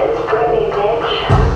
It's pretty bitch.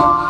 Oh,